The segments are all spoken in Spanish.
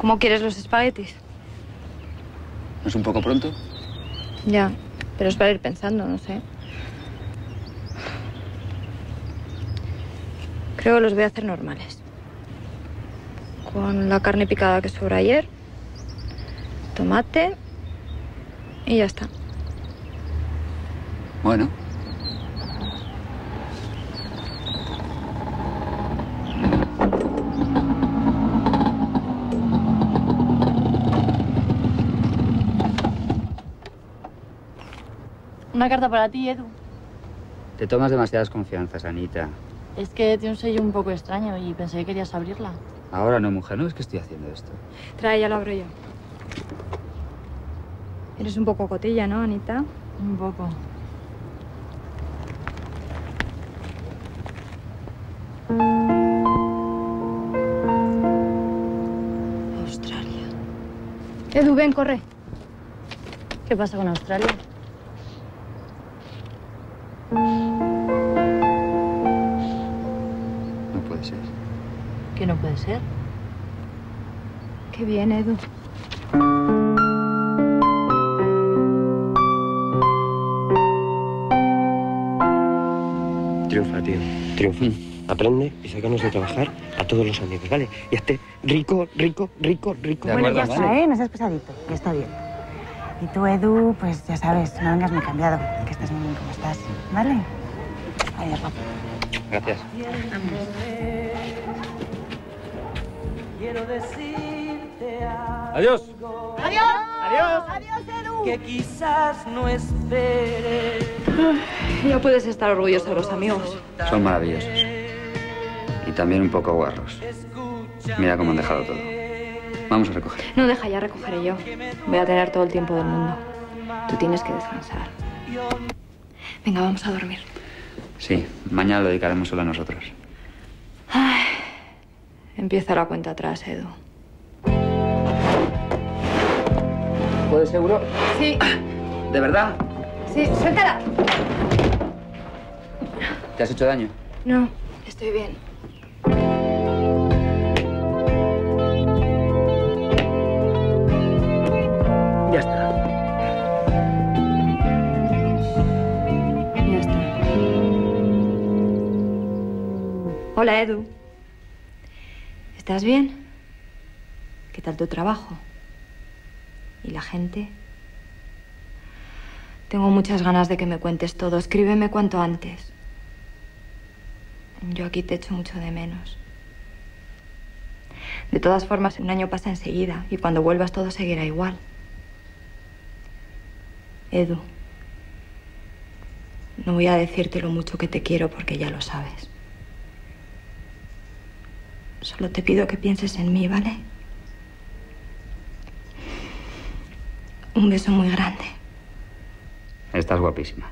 ¿Cómo quieres los espaguetis? ¿No es un poco pronto? Ya, pero es para ir pensando, no sé. Creo que los voy a hacer normales. Con la carne picada que sobra ayer, tomate y ya está. Bueno. Una carta para ti, Edu. Te tomas demasiadas confianzas, Anita. Es que tiene un sello un poco extraño y pensé que querías abrirla. Ahora no, mujer, no es que estoy haciendo esto. Trae, ya lo abro yo. Eres un poco cotilla, ¿no, Anita? Un poco. Australia. Edu, ven, corre. ¿Qué pasa con Australia? Ser? Qué bien, Edu. Triunfa, tío. Triunfa. Aprende y sácanos de trabajar a todos los amigos, ¿vale? Y hazte rico, rico, rico, rico. De Bueno, acuerdo, ya está, vale. ¿eh? No seas pesadito, ya está bien. Y tú, Edu, pues ya sabes, no vengas muy cambiado, que estás muy bien como estás, ¿vale? Adiós, papá. Gracias. Adiós. Que quizás no espere. Ya puedes estar orgulloso de los amigos. Son maravillosos. Y también un poco guarros. Mira cómo han dejado todo. Vamos a recoger. No, deja, ya recogeré yo. Voy a tener todo el tiempo del mundo. Tú tienes que descansar. Venga, vamos a dormir. Sí, mañana lo dedicaremos solo a nosotros. Empieza la cuenta atrás, Edu. ¿Puedes seguro? Sí, ¿De verdad? sí, suéltala. ¿Te has hecho daño? No, estoy bien. Ya está. Ya está. Hola, Edu. ¿Estás bien? ¿Qué tal tu trabajo? ¿Y la gente? Tengo muchas ganas de que me cuentes todo. Escríbeme cuanto antes. Yo aquí te echo mucho de menos. De todas formas, un año pasa enseguida y cuando vuelvas todo seguirá igual. Edu, no voy a decirte lo mucho que te quiero porque ya lo sabes. Solo te pido que pienses en mí, ¿vale? Un beso muy grande. Estás guapísima.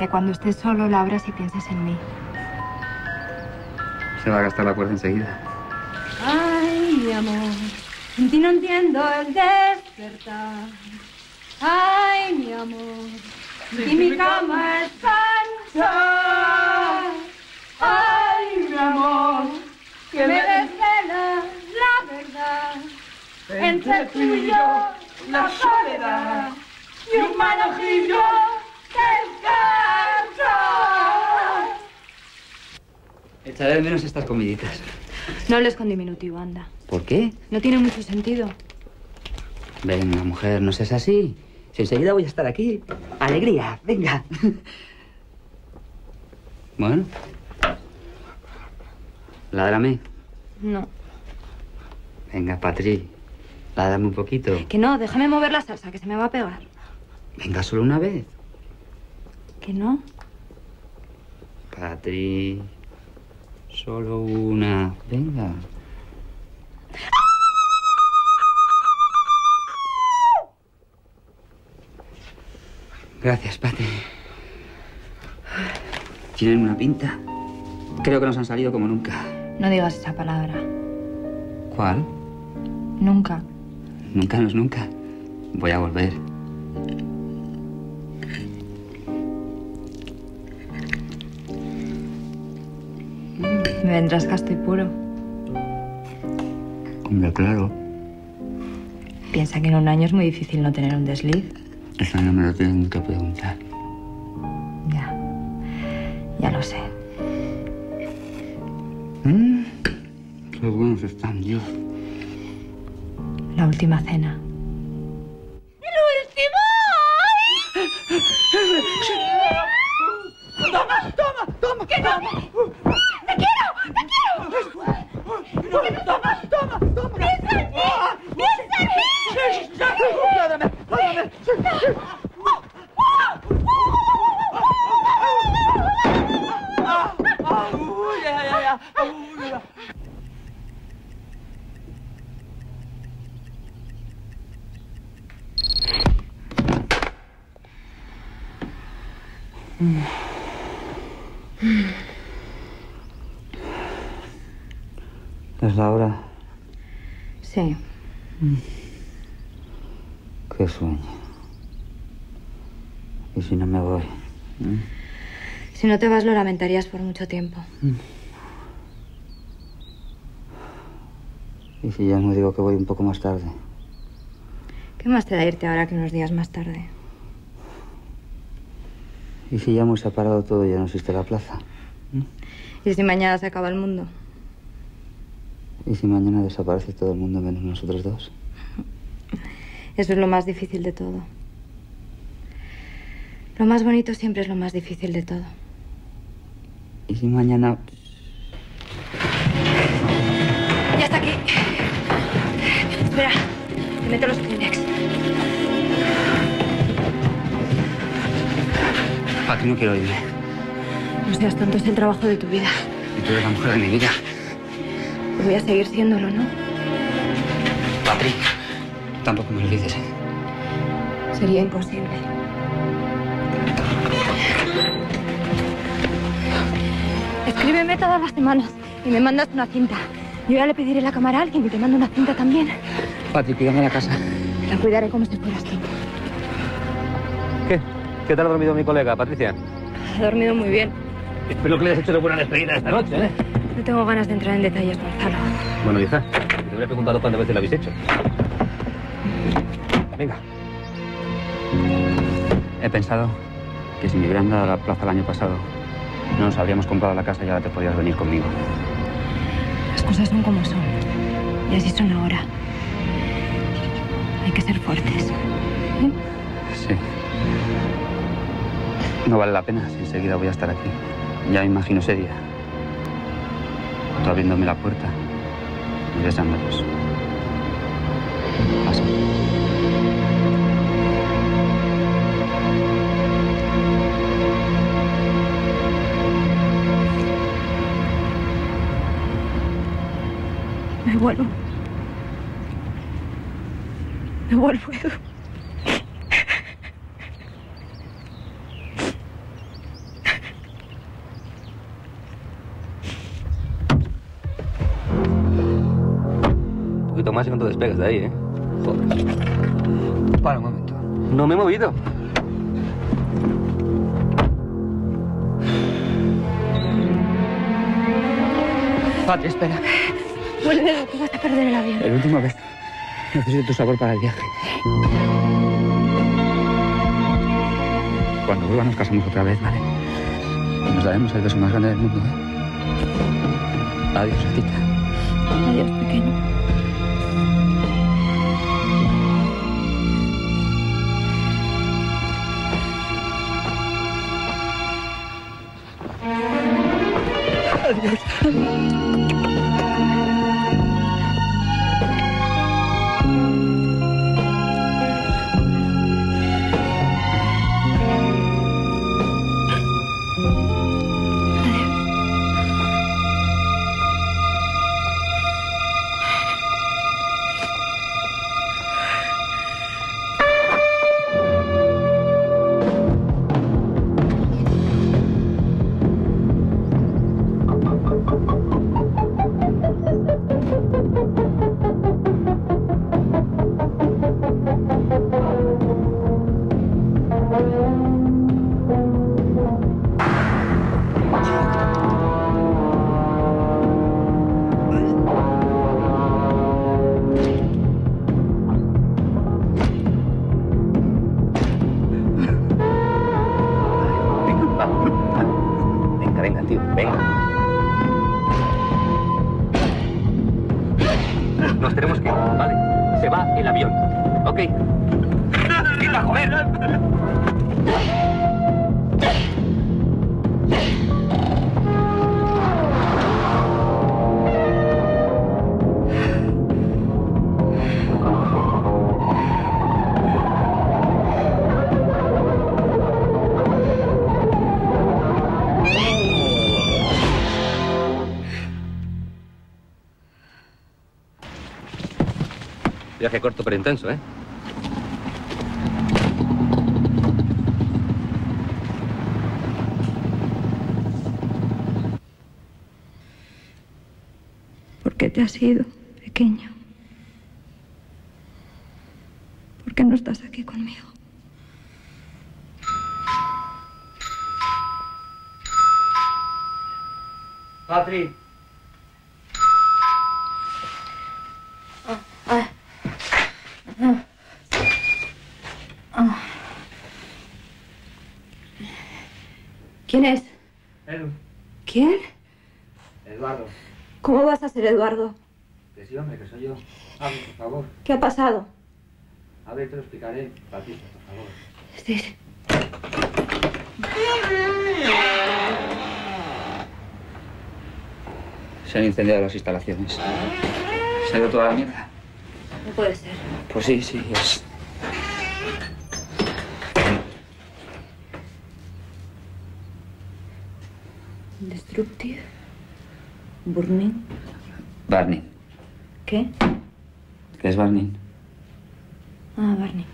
Que cuando estés solo la abras y pienses en mí. Se va a gastar la cuerda enseguida. Ay, mi amor, sin ti no entiendo el despertar. Ay, mi amor, sin ti mi cama es cansa. Ay, mi amor, que me desvela la verdad. Entre tú y yo, la soledad y un manojillo descansa. Echaré de menos estas comiditas. No hables con diminutivo, anda. ¿Por qué? No tiene mucho sentido. Venga, mujer, no seas así. Si enseguida voy a estar aquí. Alegría, venga. Bueno. Ládrame. No. Venga, Patri. Ládrame un poquito. Que no, déjame mover la salsa, que se me va a pegar. Venga, solo una vez. Que no. Patri. Solo una. Venga. Gracias, Pati. Tienen una pinta. Creo que nos han salido como nunca. No digas esa palabra. ¿Cuál? Nunca. Nunca no es nunca. Voy a volver. Me vendrás casto y puro. Hombre, claro. Piensa que en un año es muy difícil no tener un desliz. Eso no me lo tienen que preguntar. Ya. Ya lo sé. Mm, Qué buenos están, Dios. La última cena. Es la hora. Sí. Qué sueño. ¿Y si no me voy? Si no te vas, lo lamentarías por mucho tiempo. ¿Y si ya no digo que voy un poco más tarde? ¿Qué más te da irte ahora que unos días más tarde? ¿Y si ya hemos separado todo y ya no existe la plaza? ¿Y si mañana se acaba el mundo? ¿Y si mañana desaparece todo el mundo menos nosotros dos? Eso es lo más difícil de todo. Lo más bonito siempre es lo más difícil de todo. ¿Y si mañana... Ya está aquí. Espera, te meto los Kleenex. Pati, no quiero irme. No seas tonto, es el trabajo de tu vida. Y tú eres la mujer de mi vida. Voy a seguir siéndolo, ¿no? Patrick. Tampoco me lo dices, ¿eh? Sería imposible. Escríbeme todas las semanas y me mandas una cinta. Yo ya le pediré la cámara a alguien y te mando una cinta también. Patrick, cuídame la casa. La cuidaré como si fueras tú. ¿Qué? ¿Qué tal ha dormido mi colega, Patricia? He dormido muy bien. Espero que le hayas hecho de buena despedida esta noche, ¿eh? No tengo ganas de entrar en detalles, Gonzalo. Bueno, hija, te habré preguntado cuántas veces lo habéis hecho. Venga. He pensado que si me hubieran dado la plaza el año pasado, no nos habríamos comprado la casa y ahora te podías venir conmigo. Las cosas son como son. Y así son ahora. Hay que ser fuertes. Sí. No vale la pena si enseguida voy a estar aquí. Ya me imagino ese día. Tú abriéndome la puerta y besándonos. Así. Vuelvo. Me vuelvo, Edu. Un poquito más y no te despegas de ahí, ¿eh? Joder. Para un momento. No me he movido. Patri, espera. Vuelve, vas a perder el avión. El última vez. Necesito tu sabor para el viaje. Cuando vuelva nos casamos otra vez, ¿vale? Y nos daremos el beso más grande del mundo, ¿eh? Adiós, Rosita. Adiós, pequeño. Adiós. Venga. Nos tenemos que ir, ¿vale? Se va el avión. ¿Ok? ¡Quita, joder! Viaje corto pero intenso, ¿eh? ¿Por qué te has ido, pequeño? ¿Por qué no estás aquí conmigo? Patri. ¿Quién es? Edu. ¿Quién? Eduardo. ¿Cómo vas a ser Eduardo? Que sí, hombre, que soy yo. Hable, por favor. ¿Qué ha pasado? A ver, te lo explicaré. Patricia, por favor. Sí, sí. Se han incendiado las instalaciones. Se ha ido toda la mierda. No puede ser. Pues sí, sí, es. Destructive. Burning. Barney. ¿Qué? ¿Qué es Barney? Ah, Barney.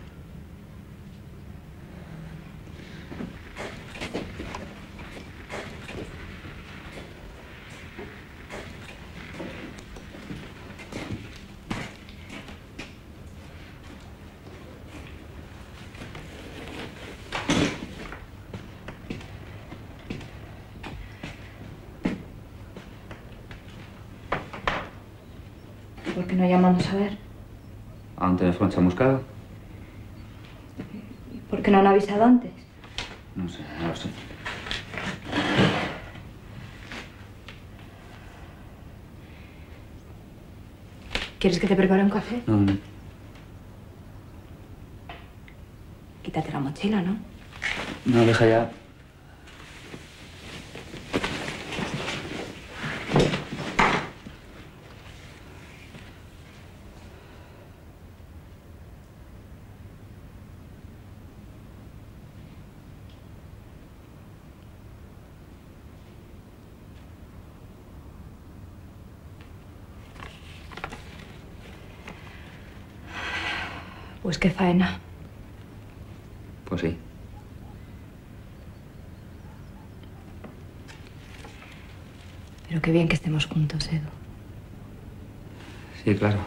No llamamos a ver? ¿A un teléfono chamuscado? ¿Por qué no han avisado antes? No sé, no lo sé. ¿Quieres que te prepare un café? No, no. Quítate la mochila, ¿no? No, deja ya. Pues qué faena. Pues sí. Pero qué bien que estemos juntos, Edu. Sí, claro.